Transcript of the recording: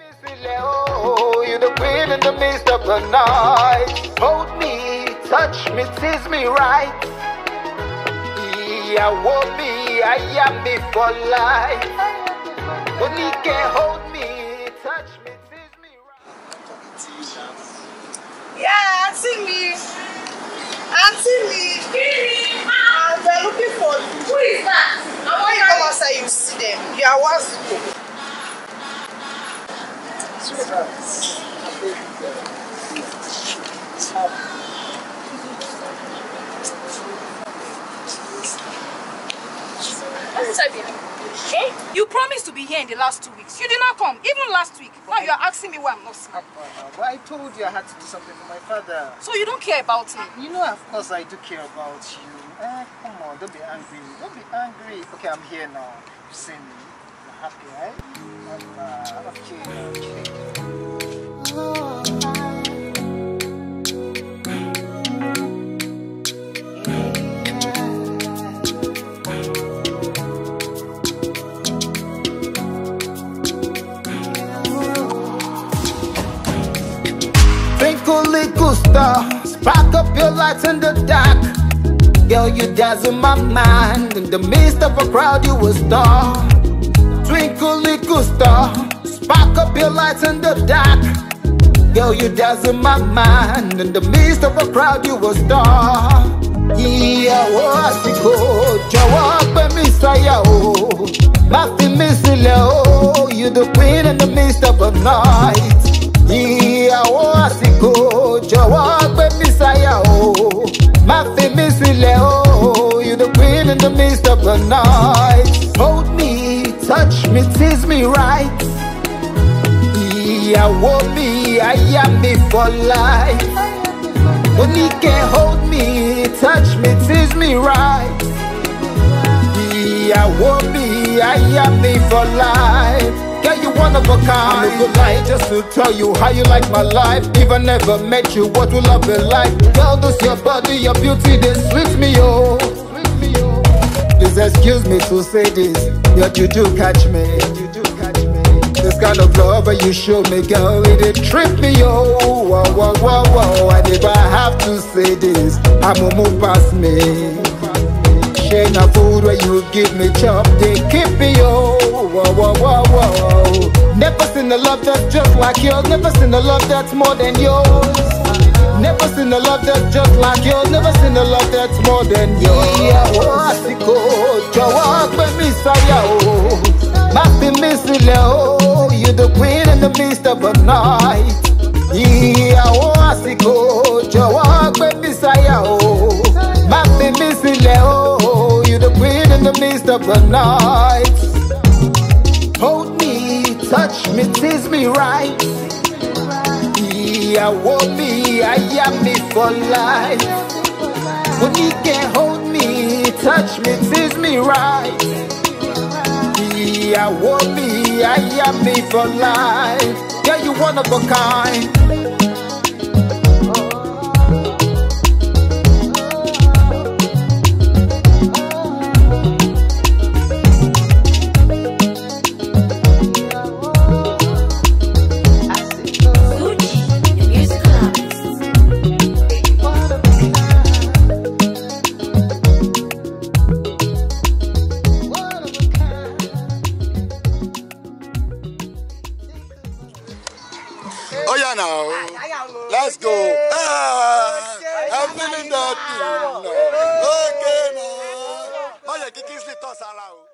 Oh, you're the queen in the midst of the night. Hold me, touch me, tease me right. Ìyàwó mi, aya mi for life. Only can hold me, touch me, tease me right. Yeah, auntie me. Auntie me. And they're looking for you. Who is that? I When you want come to outside, you see them. You are one Eh? You promised to be here in the last two weeks. You did not come, even last week. Now you are asking me why I'm not. But I told you I had to do something for my father. So you don't care about me. You know, of course, I do care about you. Eh, come on, don't be angry. Don't be angry. Okay, I'm here now. You see me. Twinkle little star, spark up your lights in the dark. Girl, you dazzle my mind. In the midst of a crowd, you a star. Twinkle star, spark up your lights in the dark. Girl, you dazzle my mind. In the midst of a crowd, you a star. Ìyàwó àsìkò jọ̀wọ́ pé mi sáyà o. Má fi mí sílẹ̀ o. You the queen in the midst of a night. Ìyàwó àsìkò jọ̀wọ́ gbé mi sáyà o. right. Ìyàwó mi, aya mi for life. Can hold me, touch me, tease me right. Ìyàwó mi, aya mi for life. Girl, you one of a kind. I'm a good just to tell you how you like my life. If I never met you, what will love be like? Girl, this your body, your beauty, they sweet me, oh. Please excuse me to say this, but you do catch me. Kind of love that you show me, girl, it did trip me, oh. Whoa, whoa, whoa, whoa. And if I have to say this, I'm gonna move past me. Share na food where you give me chop, they keep me oh, whoa, whoa, whoa, whoa. Never seen a love that's just like yours, never seen a love that's more than yours. Never seen a love that's just like yours, never seen a love that's more than yours. Yeah, Ìyàwó àsìkò jọ̀wọ́ the midst of a night. Ìyàwó àsìkò jọ̀wọ́ gbé mi sáyà o, má fi mí sílẹ̀ o, you the queen in the midst of a night. Hold me, touch me, tease me right. Ìyàwó mi, aya mi for life. When you can hold me, touch me, tease me right. Ìyàwó mi, aya mi for life. Yeah, you one of a kind. Oh yeah now. Let's go. Ah, I'm feeling that. Okay now. Oh yeah, Kiki sleep toss around.